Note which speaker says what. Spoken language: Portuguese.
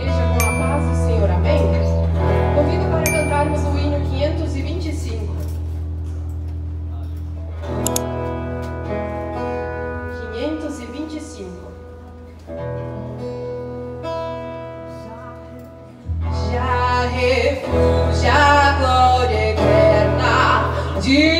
Speaker 1: igreja com a paz do Senhor, amém? Convido para cantarmos o hino 525. 525. Já refúgio a glória eterna de